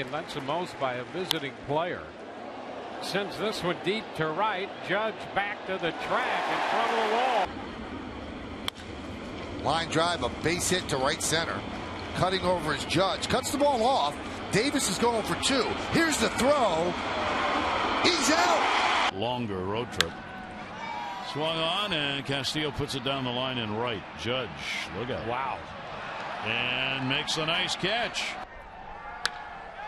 and that's the most by a visiting player. Sends this one deep to right. Judge back to the track in front of the wall. Line drive, a base hit to right center. Cutting over his Judge. Cuts the ball off. Davis is going for two. Here's the throw. He's out. Longer road trip. Swung on, and Castillo puts it down the line in right. Judge, look at it. Wow. And makes a nice catch.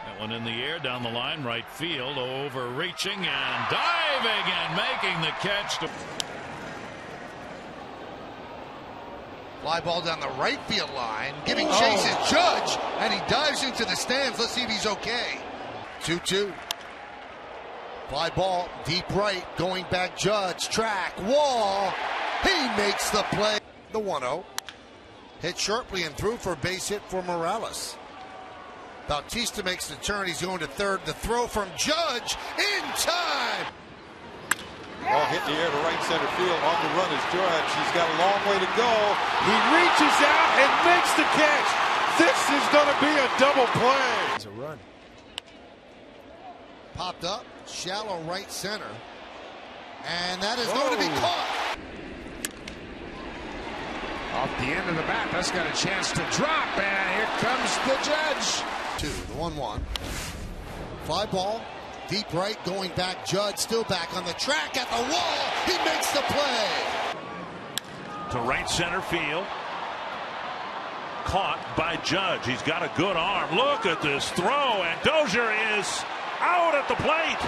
That one in the air, down the line, right field, overreaching and diving and making the catch. To... Fly ball down the right field line, giving oh. chase is Judge, and he dives into the stands. Let's see if he's okay. 2 2. Fly ball deep right, going back Judge, track, wall. He makes the play. The 1 0. Hit sharply and through for a base hit for Morales. Bautista makes the turn. He's going to third. The throw from Judge in time. Ball hit the air to right center field. On the run is Judge. He's got a long way to go. He reaches out and makes the catch. This is going to be a double play. It's a run. Popped up, shallow right center. And that is going to be caught. Off the end of the bat, that's got a chance to drop, and here comes the judge. Two, the 1 1. Fly ball, deep right, going back. Judge still back on the track at the wall. He makes the play. to right center field. Caught by Judge. He's got a good arm. Look at this throw, and Dozier is out at the plate.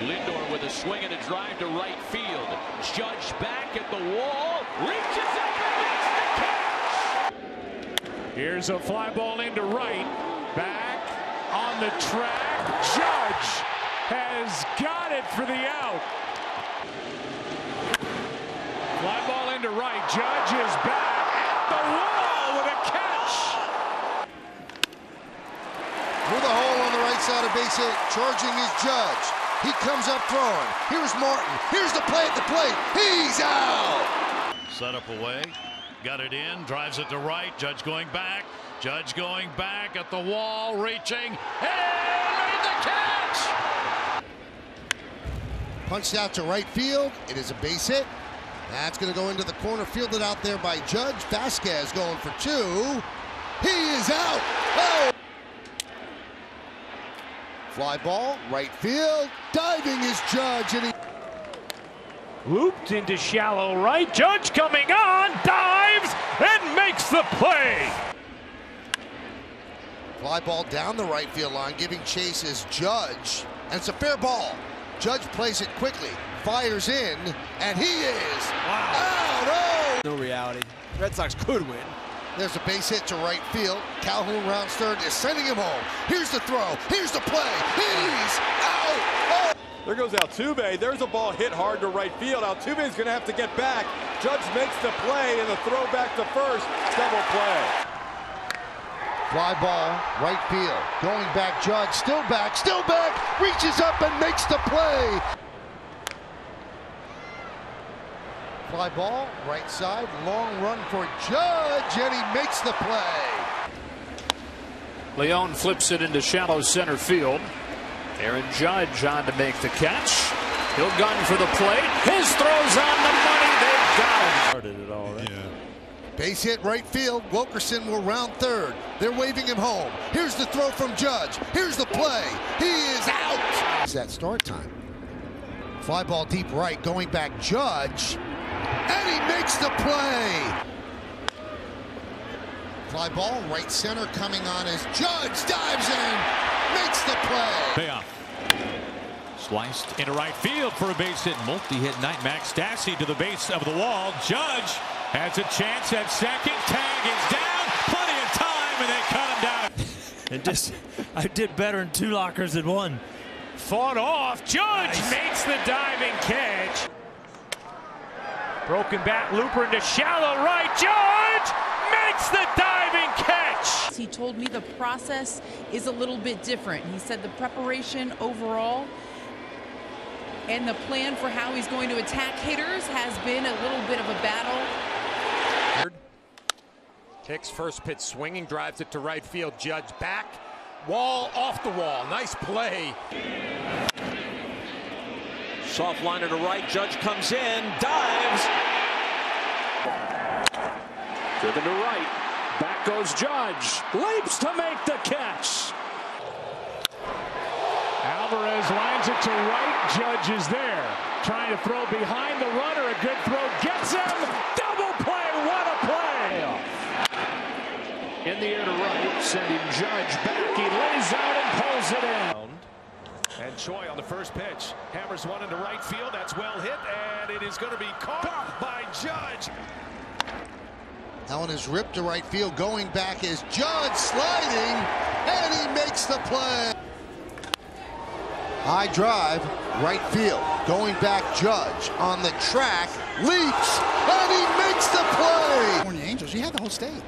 Lindor with a swing and a drive to right field. Judge back at the wall, reaches up and makes the catch. Here's a fly ball into right. Back on the track. Judge has got it for the out. Fly ball into right. Judge is back at the wall with a catch. Through the hole on the right side of base hit, charging is Judge. He comes up throwing. Here's Martin. Here's the play at the plate. He's out. Set up away. Got it in. Drives it to right. Judge going back. Judge going back at the wall. Reaching. And made the catch. Punched out to right field. It is a base hit. That's going to go into the corner, fielded out there by Judge. Vasquez going for two. He is out. Oh! Fly ball, right field. Diving is Judge, and he Looped into shallow right. Judge coming on. Dives and makes the play. Fly ball down the right field line, giving chase is Judge. And it's a fair ball. Judge plays it quickly, fires in, and he is out. Oh! No reality. Red Sox could win. There's a base hit to right field. Calhoun rounds third, is sending him home. Here's the throw. Here's the play. He's out. Oh! There goes Altuve. There's a ball hit hard to right field. Altuve is going to have to get back. Judge makes the play and the throw back to first. Double play. Fly ball, right field. Going back, Judge. Still back, still back. Reaches up and makes the play. Fly ball, right side. Long run for Judge, and he makes the play. Leon flips it into shallow center field. Aaron Judge on to make the catch. He'll gun for the plate. His throw's on the money. They've got him. Started it all, right? Base hit right field. Wilkerson will round third. They're waving him home. Here's the throw from Judge. Here's the play. He is out. It's that start time. Fly ball deep right, going back Judge. And he makes the play. Fly ball right center coming on as Judge dives in, makes the play. Payoff. Sliced into right field for a base hit. Multi-hit night. Max Stassi to the base of the wall. Judge has a chance at second. Tag is down. Plenty of time, and they cut him down. And just, I did better in two lockers than one. Fought off. Judge makes the diving catch. Broken bat looper into shallow right. Judge makes the catch. He told me the process is a little bit different. He said the preparation overall and the plan for how he's going to attack hitters has been a little bit of a battle. Hicks first pitch swinging, drives it to right field. Judge back. Wall off the wall. Nice play. Soft liner to right. Judge comes in, dives. Driven to right. Back goes Judge. Leaps to make the catch. Alvarez lines it to right. Judge is there. Trying to throw behind the runner. A good throw gets him. Double play. What a play. In the air to right. Sending Judge back. He lays out and pulls it in. And Choi on the first pitch. Hammers one into right field. That's well hit. And it is going to be caught by Judge. One is ripped to right field. Going back is Judge sliding, and he makes the play. High drive, right field. Going back, Judge on the track, leaps, and he makes the play. California Angels, you had the whole state.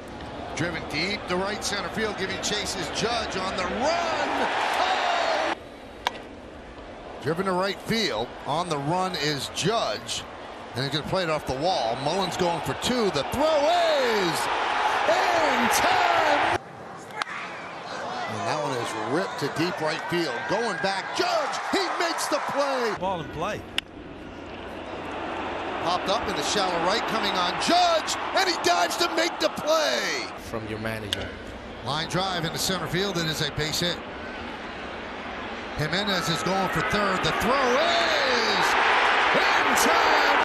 Driven deep to right center field, giving chases Judge on the run. Oh! Driven to right field. On the run is Judge. And he's going to play it off the wall. Mullins going for two. The throw is in time. And that one is ripped to deep right field. Going back, Judge, he makes the play. Ball in play. Popped up in the shallow right, coming on Judge, and he dives to make the play. From your manager. Line drive into center field. It is a base hit. Jimenez is going for third. The throw is in time.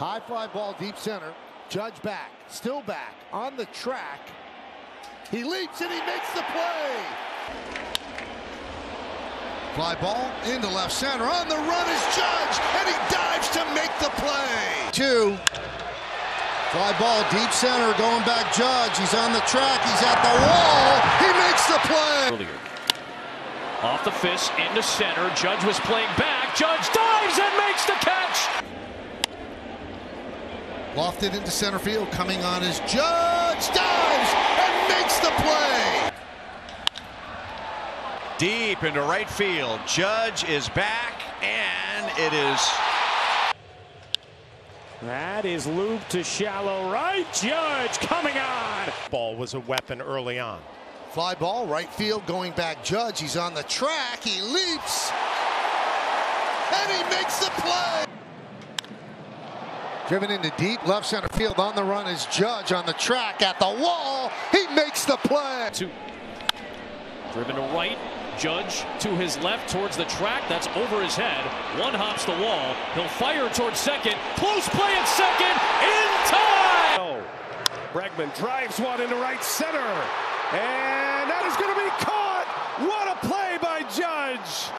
High fly ball deep center. Judge back, still back on the track. He leaps and he makes the play. Fly ball into left center. On the run is Judge, and he dives to make the play. Two. Fly ball deep center, going back Judge. He's on the track. He's at the wall. He makes the play. Earlier. Off the fist into center. Judge was playing back. Judge dives and makes the catch. Lofted into center field. Coming on as Judge. Dives and makes the play. Deep into right field. Judge is back, and it is. That is looped to shallow right. Judge coming on. Ball was a weapon early on. Fly ball, right field, going back Judge. He's on the track. He leaps. And he makes the play. Driven into deep left center field on the run is Judge on the track at the wall. He makes the play. Two. Driven to right. Judge to his left towards the track. That's over his head. One hops the wall. He'll fire towards second. Close play at second. In time. Oh. Bregman drives one into right center. And that is going to